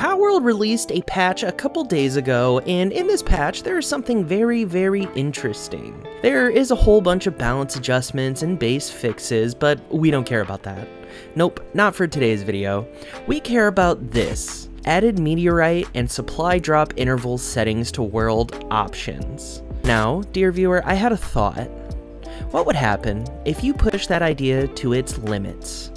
Palworld released a patch a couple days ago, and in this patch, there is something very, very interesting. There is a whole bunch of balance adjustments and base fixes, but we don't care about that. Nope, not for today's video. We care about this, added meteorite and supply drop interval settings to world options. Now, dear viewer, I had a thought. What would happen if you push that idea to its limits?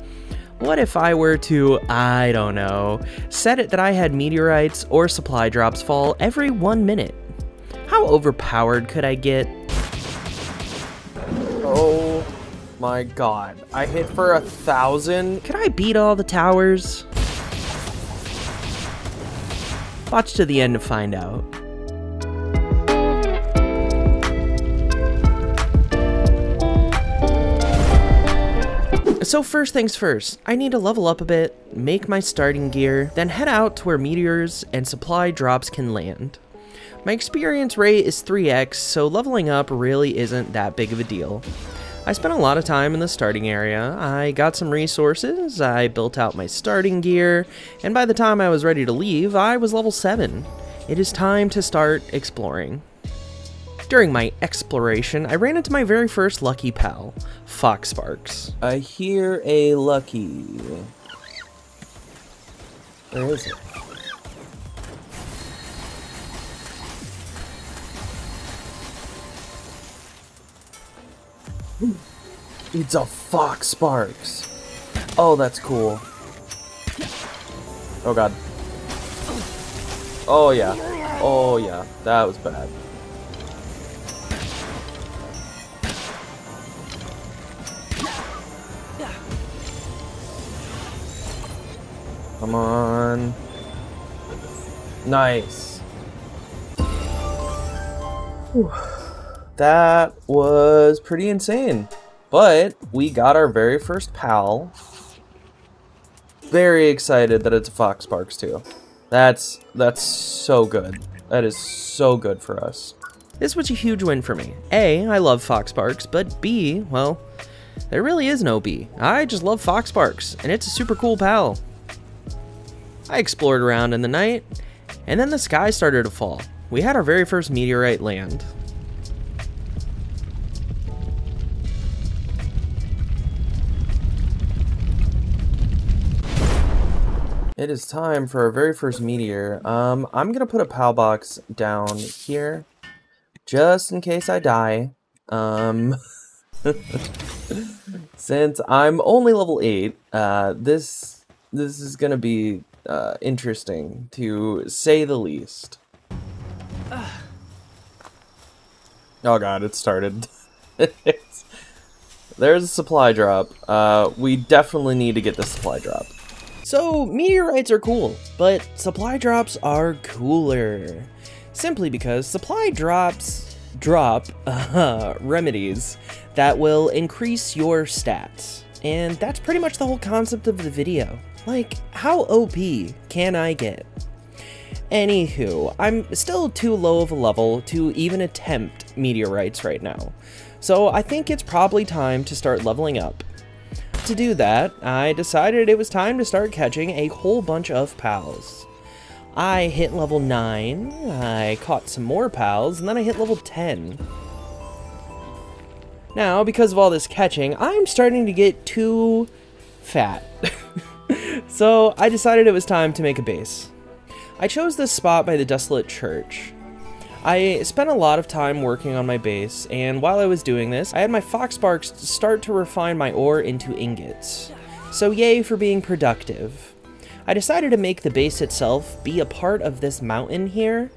What if I were to, I don't know, set it that I had meteorites or supply drops fall every one minute? How overpowered could I get? Oh my god. I hit for a thousand? Could I beat all the towers? Watch to the end to find out. So first things first, I need to level up a bit, make my starting gear, then head out to where meteors and supply drops can land. My experience rate is 3x, so leveling up really isn't that big of a deal. I spent a lot of time in the starting area, I got some resources, I built out my starting gear, and by the time I was ready to leave, I was level 7. It is time to start exploring. During my exploration, I ran into my very first lucky pal, Foxparks. I hear a lucky. Where is it? It's a Foxparks. Oh, that's cool. Oh god. Oh yeah. Oh yeah. That was bad. Come on. Nice. Whew. That was pretty insane. But we got our very first pal. Very excited that it's a Foxparks too. That's that's so good. That is so good for us. This was a huge win for me. A, I love Foxparks, but B, well, there really is no B. I just love Foxparks, and it's a super cool pal. I explored around in the night, and then the sky started to fall. We had our very first meteorite land. It is time for our very first meteor. Um, I'm gonna put a PAL box down here, just in case I die. Um, since I'm only level 8, uh, this, this is gonna be uh, interesting, to say the least. Oh god, it started. There's a supply drop. Uh, we definitely need to get the supply drop. So, meteorites are cool, but supply drops are cooler. Simply because supply drops drop uh, remedies that will increase your stats. And that's pretty much the whole concept of the video. Like, how OP can I get? Anywho, I'm still too low of a level to even attempt meteorites right now. So I think it's probably time to start leveling up. To do that, I decided it was time to start catching a whole bunch of pals. I hit level 9, I caught some more pals, and then I hit level 10. Now, because of all this catching, I'm starting to get too fat. So I decided it was time to make a base. I chose this spot by the Desolate Church. I spent a lot of time working on my base, and while I was doing this, I had my Foxparks start to refine my ore into ingots. So yay for being productive. I decided to make the base itself be a part of this mountain here.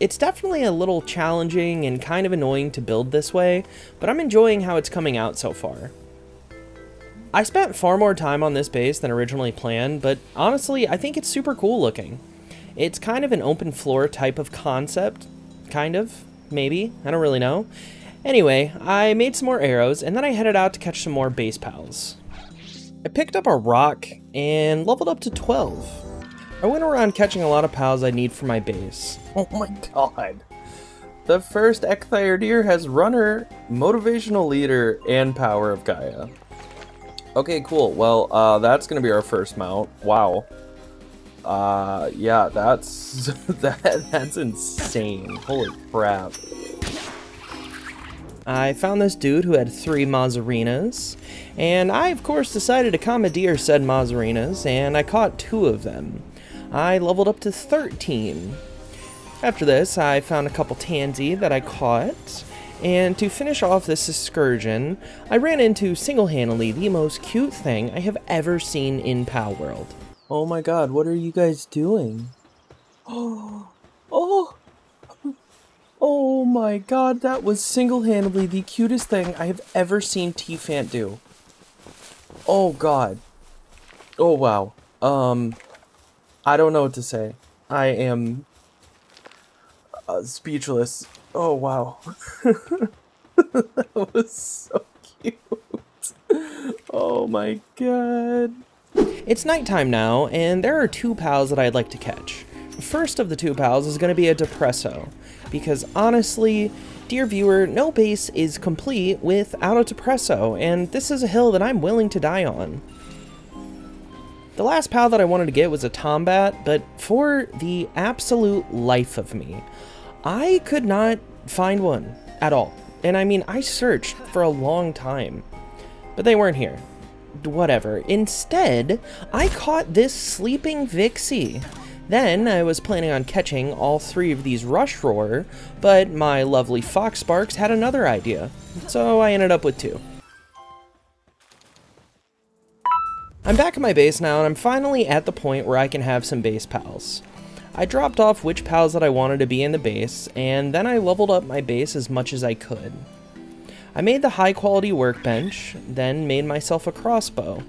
It's definitely a little challenging and kind of annoying to build this way, but I'm enjoying how it's coming out so far. I spent far more time on this base than originally planned, but honestly, I think it's super cool looking. It's kind of an open floor type of concept, kind of, maybe, I don't really know. Anyway, I made some more arrows, and then I headed out to catch some more base pals. I picked up a rock and leveled up to 12. I went around catching a lot of pals I need for my base. Oh my god. The first Eikthyrdeer has runner, motivational leader, and power of Gaia. Okay, cool. Well, uh, that's gonna be our first mount. Wow. Uh, yeah, that's that that's insane. Holy crap. I found this dude who had three Mozzarinas, and I of course decided to commandeer said Mozzarinas, and I caught two of them. I leveled up to 13. After this, I found a couple Tanzee that I caught, and to finish off this excursion, I ran into single-handedly the most cute thing I have ever seen in Pal World. Oh my god, what are you guys doing? Oh, oh, oh my god, that was single-handedly the cutest thing I have ever seen Teafant do. Oh god. Oh wow. Um, I don't know what to say. I am uh, speechless. Oh wow. that was so cute. Oh my god. It's nighttime now, and there are two pals that I'd like to catch. First of the two pals is going to be a Depresso, because honestly, dear viewer, no base is complete without a Depresso, and this is a hill that I'm willing to die on. The last pal that I wanted to get was a Tombat, but for the absolute life of me, I could not find one at all. And I mean, I searched for a long time, but they weren't here. Whatever. Instead, I caught this sleeping Vixy. Then I was planning on catching all three of these Rushoar, but my lovely Foxparks had another idea, so I ended up with two. I'm back at my base now, and I'm finally at the point where I can have some base pals. I dropped off which pals that I wanted to be in the base, and then I leveled up my base as much as I could. I made the high quality workbench, then made myself a crossbow.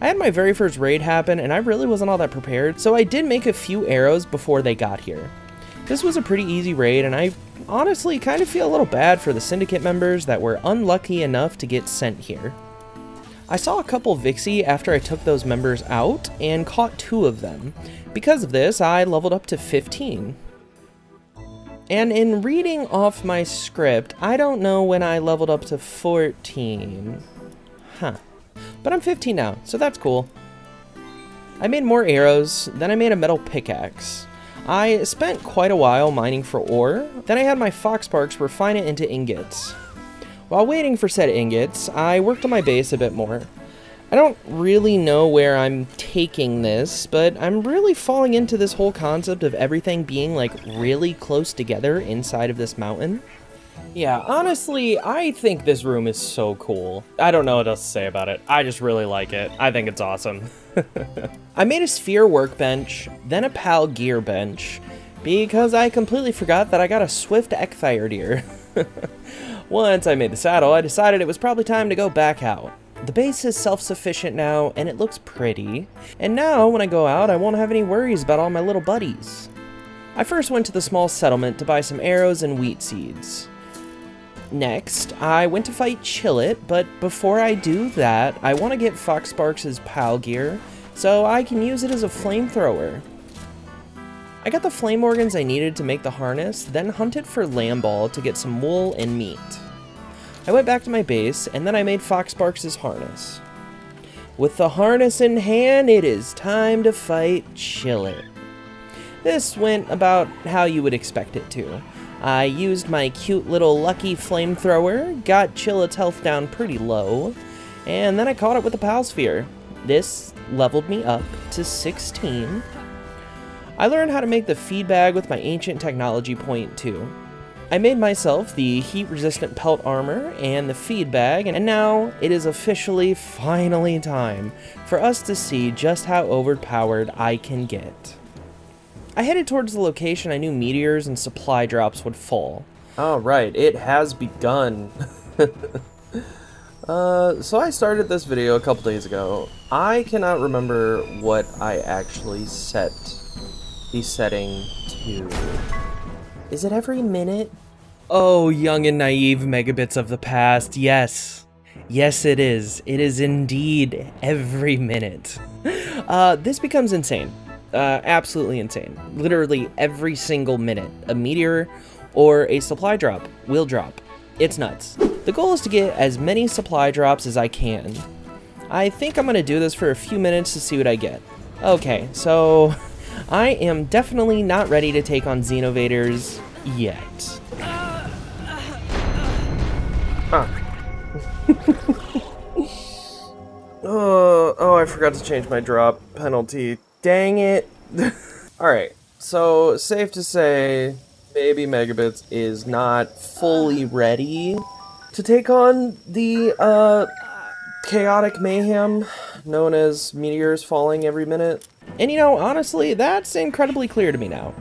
I had my very first raid happen and I really wasn't all that prepared, so I did make a few arrows before they got here. This was a pretty easy raid and I honestly kind of feel a little bad for the syndicate members that were unlucky enough to get sent here. I saw a couple Vixy after I took those members out and caught two of them. Because of this, I leveled up to 15. And in reading off my script, I don't know when I leveled up to 14. Huh. But I'm 15 now, so that's cool. I made more arrows, then I made a metal pickaxe. I spent quite a while mining for ore, then I had my Foxparks refine it into ingots. While waiting for said ingots, I worked on my base a bit more. I don't really know where I'm taking this, but I'm really falling into this whole concept of everything being like really close together inside of this mountain. Yeah, honestly, I think this room is so cool. I don't know what else to say about it. I just really like it. I think it's awesome. I made a sphere workbench, then a PAL gear bench, because I completely forgot that I got a swift Eikthyrdeer. Once I made the saddle, I decided it was probably time to go back out. The base is self-sufficient now, and it looks pretty. And now, when I go out, I won't have any worries about all my little buddies. I first went to the small settlement to buy some arrows and wheat seeds. Next, I went to fight Chillet, but before I do that, I want to get Foxparks' PAL gear, so I can use it as a flamethrower. I got the flame organs I needed to make the harness, then hunted for Lamball to get some wool and meat. I went back to my base, and then I made Foxparks' harness. With the harness in hand, it is time to fight Chillet. This went about how you would expect it to. I used my cute little lucky flamethrower, got Chillet's health down pretty low, and then I caught it with a Pal Sphere. This leveled me up to 16. I learned how to make the feed bag with my ancient technology point too. I made myself the heat-resistant pelt armor and the feed bag, and now it is officially finally time for us to see just how overpowered I can get. I headed towards the location I knew meteors and supply drops would fall. Oh, right, it has begun. uh, so I started this video a couple days ago. I cannot remember what I actually set the setting to. Is it every minute? Oh, young and naive megabits of the past, yes. Yes, it is. It is indeed every minute. Uh, this becomes insane. Uh, absolutely insane. Literally every single minute, a meteor or a supply drop will drop. It's nuts. The goal is to get as many supply drops as I can. I think I'm going to do this for a few minutes to see what I get. Okay, so I am definitely not ready to take on Xenovaders yet. Huh. oh, oh, I forgot to change my drop penalty. Dang it. Alright, so safe to say, Baby Megabits is not fully ready to take on the uh, chaotic mayhem known as meteors falling every minute. And you know, honestly, that's incredibly clear to me now.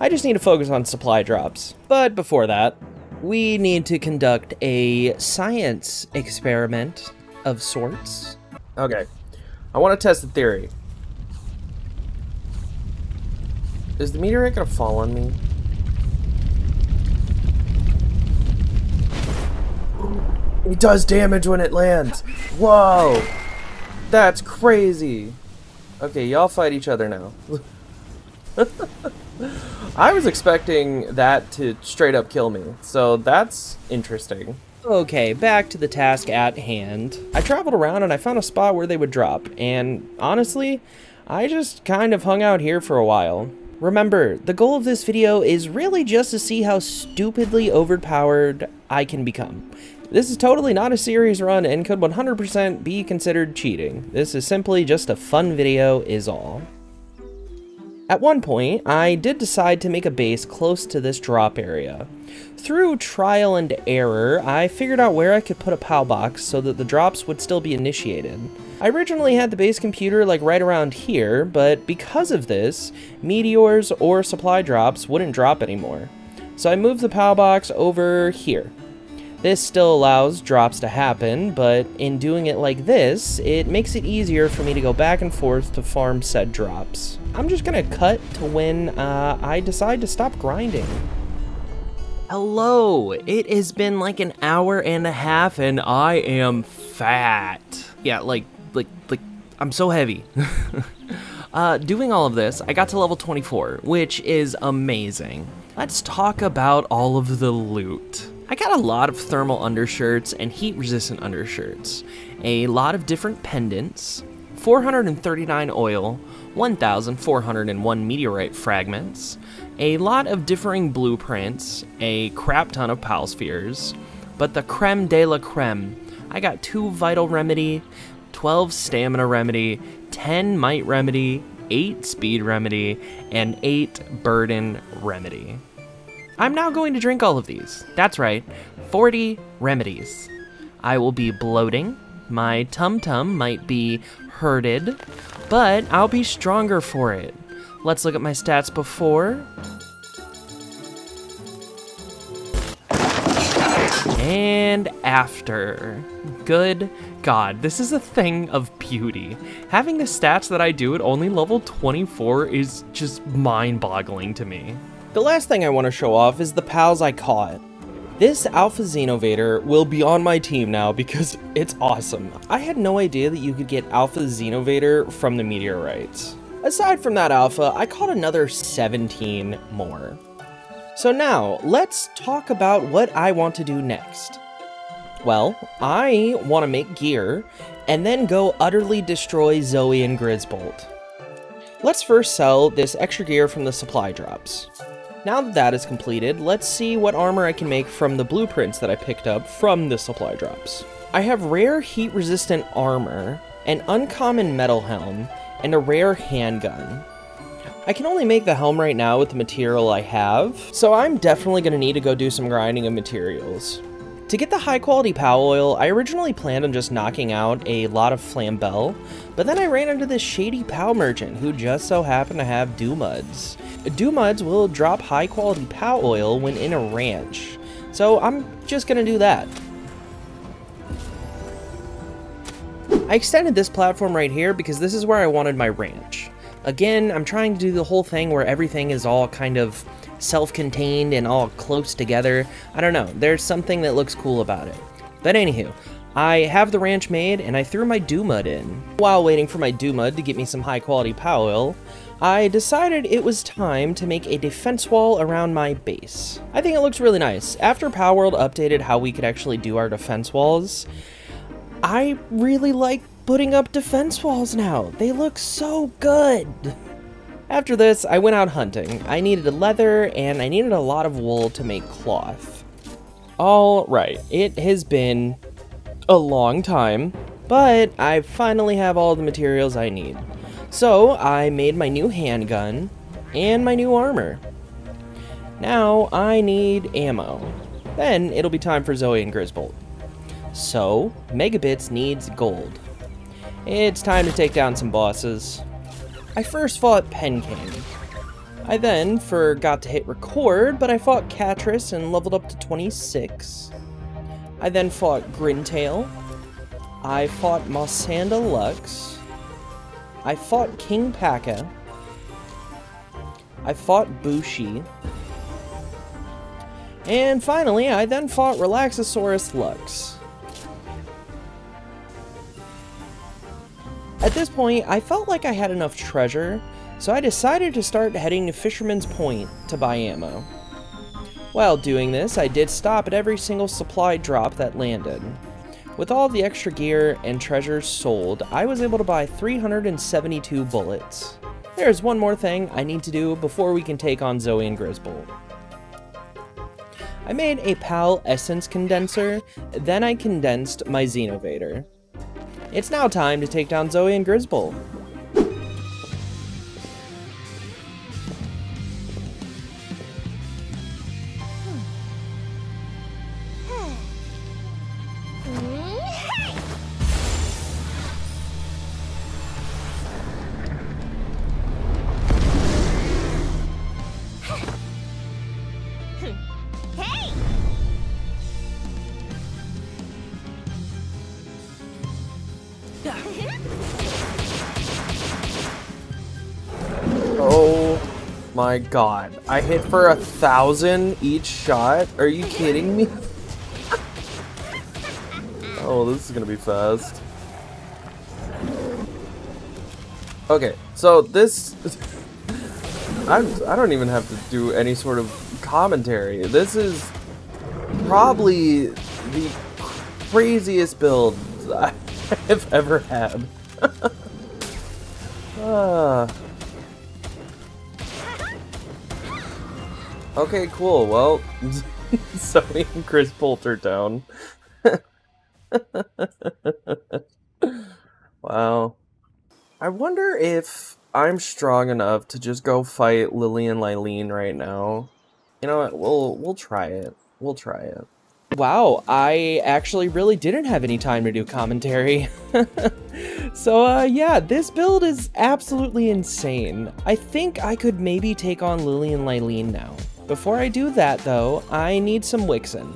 I just need to focus on supply drops. But before that, we need to conduct a science experiment of sorts. Okay, I want to test the theory. Is the meteorite gonna fall on me? It does damage when it lands. Whoa. That's crazy. Okay, y'all fight each other now. I was expecting that to straight up kill me, so that's interesting. Okay, back to the task at hand. I traveled around and I found a spot where they would drop, and honestly, I just kind of hung out here for a while. Remember, the goal of this video is really just to see how stupidly overpowered I can become. This is totally not a serious run and could 100% be considered cheating. This is simply just a fun video is all. At one point, I did decide to make a base close to this drop area. Through trial and error, I figured out where I could put a POW box so that the drops would still be initiated. I originally had the base computer like right around here, but because of this, meteors or supply drops wouldn't drop anymore. So I moved the POW box over here. This still allows drops to happen, but in doing it like this, it makes it easier for me to go back and forth to farm said drops. I'm just gonna cut to when uh, I decide to stop grinding. Hello, it has been like an hour and a half and I am fat. Yeah, like, like, like, I'm so heavy. uh, doing all of this, I got to level 24, which is amazing. Let's talk about all of the loot. I got a lot of thermal undershirts and heat resistant undershirts, a lot of different pendants, 439 oil, 1,401 meteorite fragments, a lot of differing blueprints, a crap ton of PAL spheres, but the creme de la creme, I got 2 vital remedy, 12 stamina remedy, 10 might remedy, 8 speed remedy, and 8 burden remedy. I'm now going to drink all of these. That's right, 40 remedies. I will be bloating, my tum tum might be hurted, but I'll be stronger for it. Let's look at my stats before. And after. Good God, this is a thing of beauty. Having the stats that I do at only level 24 is just mind boggling to me. The last thing I want to show off is the pals I caught. This Alpha Xenovator will be on my team now because it's awesome. I had no idea that you could get Alpha Xenovator from the meteorites. Aside from that Alpha, I caught another 17 more. So now, let's talk about what I want to do next. Well, I want to make gear, and then go utterly destroy Zoe and Grizbolt. Let's first sell this extra gear from the supply drops. Now that that is completed, let's see what armor I can make from the blueprints that I picked up from the supply drops. I have rare heat-resistant armor, an uncommon metal helm, and a rare handgun. I can only make the helm right now with the material I have, so I'm definitely going to need to go do some grinding of materials. To get the high quality POW oil, I originally planned on just knocking out a lot of Flambelle, but then I ran into this shady POW merchant who just so happened to have Dumuds. Dumuds will drop high quality POW oil when in a ranch, so I'm just gonna do that. I extended this platform right here because this is where I wanted my ranch. Again, I'm trying to do the whole thing where everything is all kind of self-contained and all close together. I don't know, there's something that looks cool about it. But anywho, I have the ranch made and I threw my Dumud in. While waiting for my Dumud to get me some high quality POW oil, I decided it was time to make a defense wall around my base. I think it looks really nice. After Palworld updated how we could actually do our defense walls, I really like putting up defense walls now. They look so good. After this, I went out hunting. I needed leather and I needed a lot of wool to make cloth. Alright, it has been a long time, but I finally have all the materials I need. So I made my new handgun and my new armor. Now I need ammo. Then it'll be time for Zoe and Grizbolt. So, Megabits needs gold. It's time to take down some bosses. I first fought Penking. I then forgot to hit record, but I fought Katress and leveled up to 26. I then fought Grintale. I fought Mossanda Lux. I fought Kingpaca. I fought Bushi. And finally, I then fought Relaxosaurus Lux. At this point, I felt like I had enough treasure, so I decided to start heading to Fisherman's Point to buy ammo. While doing this, I did stop at every single supply drop that landed. With all the extra gear and treasures sold, I was able to buy 372 bullets. There's one more thing I need to do before we can take on Zoe and Grizbolt. I made a PAL Essence Condenser, then I condensed my Xenovator. It's now time to take down Zoe and Grizbolt. My god. I hit for a thousand each shot? Are you kidding me? oh, this is gonna be fast. Okay, so this... I'm, I don't even have to do any sort of commentary. This is probably the craziest build I've ever had. ah. Okay, cool. Well, Zoe and Chris Polter down. wow. I wonder if I'm strong enough to just go fight Lily and Lyleen right now. You know what? We'll we'll try it. We'll try it. Wow, I actually really didn't have any time to do commentary. so, uh, yeah, this build is absolutely insane. I think I could maybe take on Lily and Lyleen now. Before I do that, though, I need some Wixen.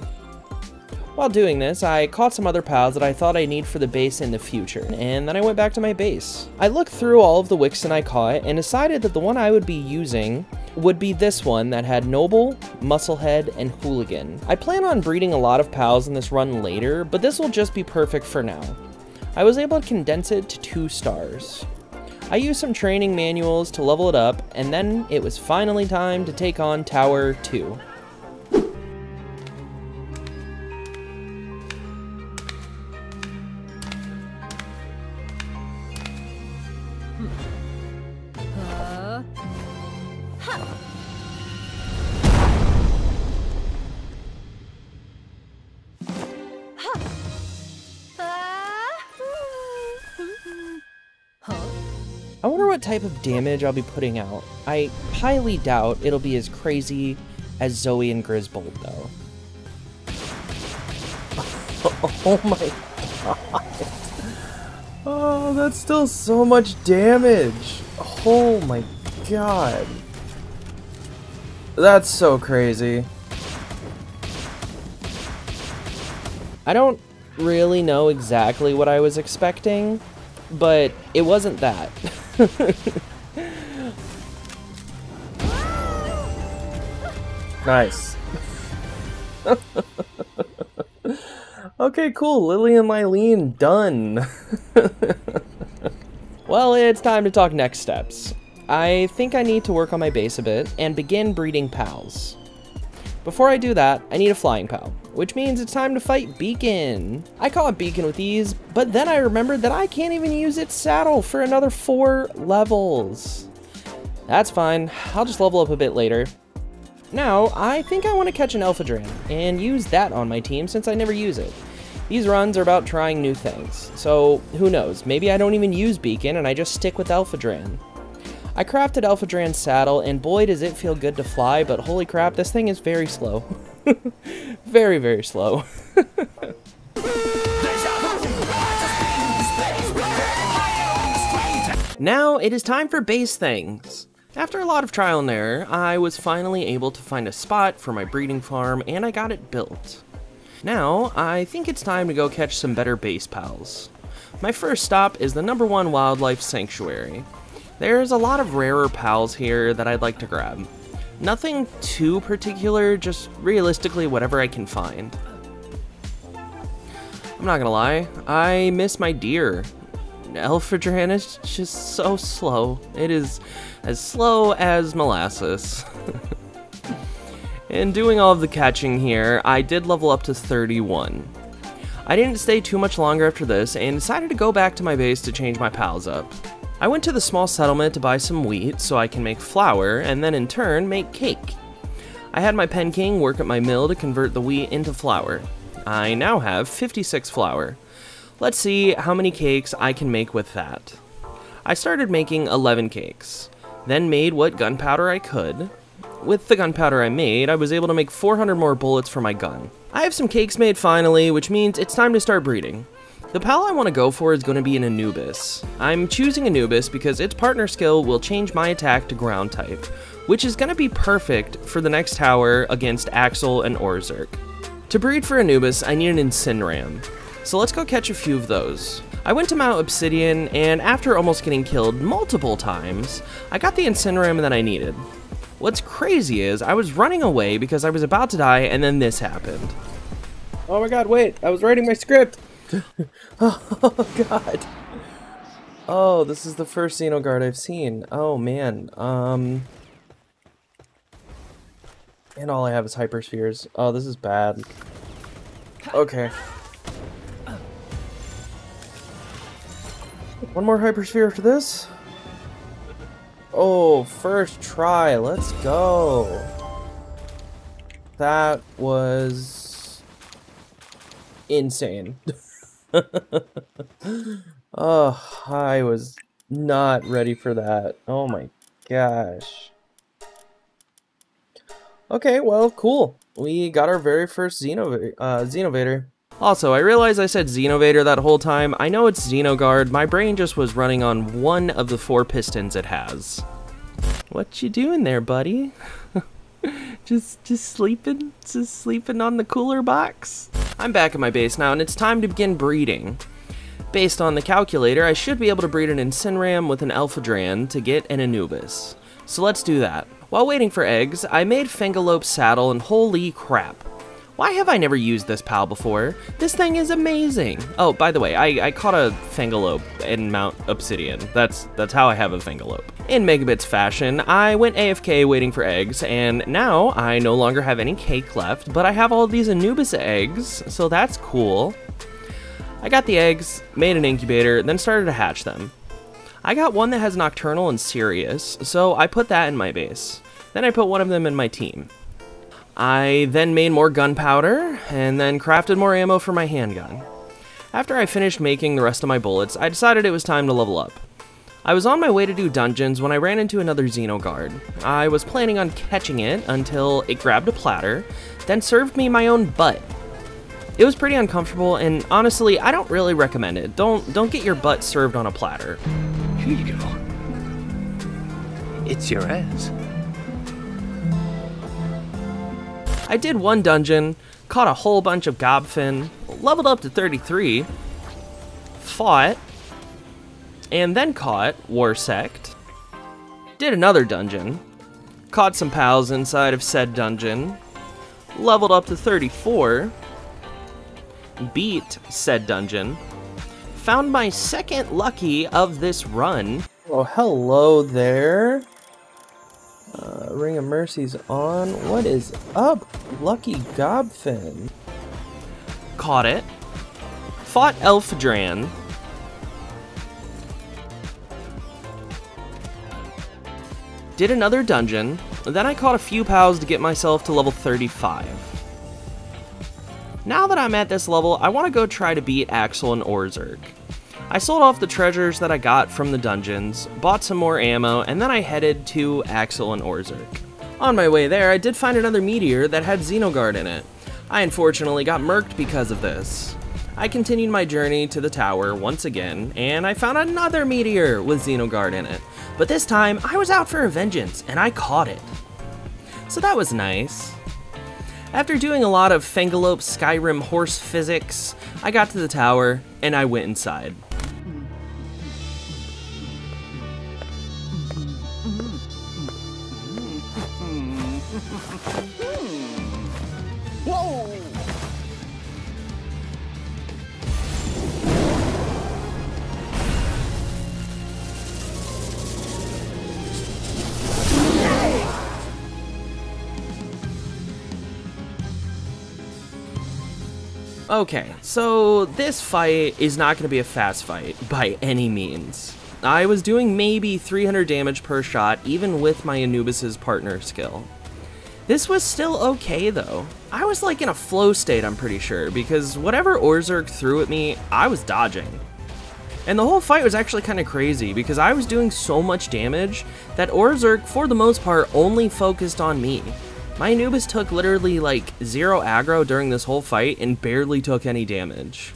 While doing this, I caught some other pals that I thought I need for the base in the future, and then I went back to my base. I looked through all of the Wixen I caught and decided that the one I would be using would be this one that had Noble, Musclehead, and Hooligan. I plan on breeding a lot of pals in this run later, but this will just be perfect for now. I was able to condense it to two stars. I used some training manuals to level it up, and then it was finally time to take on Tower 2. Type of damage I'll be putting out. I highly doubt it'll be as crazy as Zoe and Grizbolt, though. Oh my god. Oh, that's still so much damage. Oh my god. That's so crazy. I don't really know exactly what I was expecting, but it wasn't that. nice. okay, cool. Lily and Lyleen, done. well, it's time to talk next steps. I think I need to work on my base a bit and begin breeding pals. Before I do that, I need a flying pal, which means it's time to fight Beakon. I caught Beakon with ease, but then I remembered that I can't even use its saddle for another four levels. That's fine, I'll just level up a bit later. Now, I think I want to catch an Elphidran, and use that on my team since I never use it. These runs are about trying new things, so who knows, maybe I don't even use Beakon and I just stick with Elphidran. I crafted Elphidran's saddle, and boy does it feel good to fly, but holy crap, this thing is very slow. very, very slow. now it is time for base things. After a lot of trial and error, I was finally able to find a spot for my breeding farm and I got it built. Now, I think it's time to go catch some better base pals. My first stop is the number one wildlife sanctuary. There's a lot of rarer pals here that I'd like to grab. Nothing too particular, just realistically whatever I can find. I'm not gonna lie, I miss my deer. Elphidran is just so slow. It is as slow as molasses. In doing all of the catching here, I did level up to 31. I didn't stay too much longer after this and decided to go back to my base to change my pals up. I went to the small settlement to buy some wheat so I can make flour and then in turn make cake. I had my Penking work at my mill to convert the wheat into flour. I now have 56 flour. Let's see how many cakes I can make with that. I started making 11 cakes, then made what gunpowder I could. With the gunpowder I made, I was able to make 400 more bullets for my gun. I have some cakes made finally, which means it's time to start breeding. The pal I want to go for is going to be an Anubis. I'm choosing Anubis because its partner skill will change my attack to ground type, which is going to be perfect for the next tower against Axel and Orserk. To breed for Anubis, I need an Incineram. So let's go catch a few of those. I went to Mount Obsidian, and after almost getting killed multiple times, I got the Incineram that I needed. What's crazy is, I was running away because I was about to die, and then this happened. Oh my god, wait, I was writing my script! oh god. Oh, this is the first Xenogard I've seen. Oh man, um... And all I have is Hyperspheres. Oh, this is bad. Okay. One more hypersphere after this. Oh, first try. Let's go. That was insane. oh, I was not ready for that. Oh my gosh. Okay, well, cool. We got our very first Xeno uh, Xenovator. Also, I realize I said Xenovator that whole time. I know it's Xenogard, my brain just was running on one of the four pistons it has. What you doing there, buddy? just just sleeping? Just sleeping on the cooler box? I'm back at my base now, and it's time to begin breeding. Based on the calculator, I should be able to breed an Incineram with an Elphidran to get an Anubis. So let's do that. While waiting for eggs, I made Fangalope's saddle, and holy crap. Why have I never used this pal before? This thing is amazing. Oh, by the way, I, I caught a Fangalope in Mount Obsidian. That's that's how I have a Fangalope. In Megabits fashion, I went AFK waiting for eggs, and now I no longer have any cake left, but I have all these Anubis eggs, so that's cool. I got the eggs, made an incubator, then started to hatch them. I got one that has Nocturnal and Sirius, so I put that in my base. Then I put one of them in my team. I then made more gunpowder, and then crafted more ammo for my handgun. After I finished making the rest of my bullets, I decided it was time to level up. I was on my way to do dungeons when I ran into another Xenogard. I was planning on catching it until it grabbed a platter, then served me my own butt. It was pretty uncomfortable, and honestly, I don't really recommend it. Don't don't get your butt served on a platter. Here you go. It's your ass. I did one dungeon, caught a whole bunch of Gobfin, leveled up to 33, fought, and then caught Warsect, did another dungeon, caught some pals inside of said dungeon, leveled up to 34, beat said dungeon, found my second lucky of this run. Oh, hello there. Uh, Ring of Mercy's on. What is up, Lucky Gobfin? Caught it. Fought Elphidran. did another dungeon, then I caught a few pals to get myself to level 35. Now that I'm at this level, I want to go try to beat Axel and Orserk. I sold off the treasures that I got from the dungeons, bought some more ammo, and then I headed to Axel and Orserk. On my way there, I did find another meteor that had Xenogard in it. I unfortunately got murked because of this. I continued my journey to the tower once again, and I found another meteor with Xenogard in it. But this time, I was out for a vengeance, and I caught it. So that was nice. After doing a lot of Fangalope Skyrim horse physics, I got to the tower, and I went inside. Okay, so this fight is not going to be a fast fight by any means. I was doing maybe 300 damage per shot even with my Anubis's partner skill. This was still okay though. I was like in a flow state I'm pretty sure because whatever Orserk threw at me, I was dodging. And the whole fight was actually kind of crazy because I was doing so much damage that Orserk for the most part only focused on me. My Anubis took literally like zero aggro during this whole fight and barely took any damage.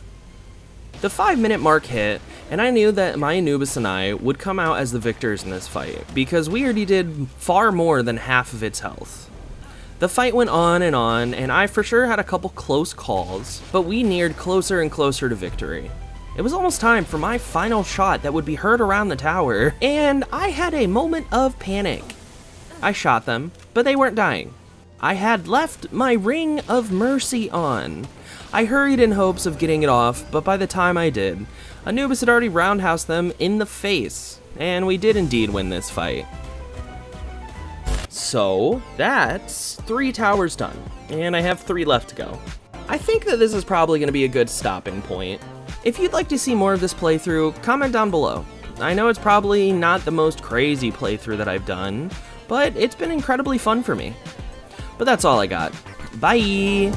The 5 minute mark hit, and I knew that my Anubis and I would come out as the victors in this fight, because we already did far more than half of its health. The fight went on and on, and I for sure had a couple close calls, but we neared closer and closer to victory. It was almost time for my final shot that would be heard around the tower, and I had a moment of panic. I shot them, but they weren't dying. I had left my Ring of Mercy on. I hurried in hopes of getting it off, but by the time I did, Anubis had already roundhoused them in the face, and we did indeed win this fight. So, that's three towers done, and I have three left to go. I think that this is probably going to be a good stopping point. If you'd like to see more of this playthrough, comment down below. I know it's probably not the most crazy playthrough that I've done, but it's been incredibly fun for me. But that's all I got. Bye!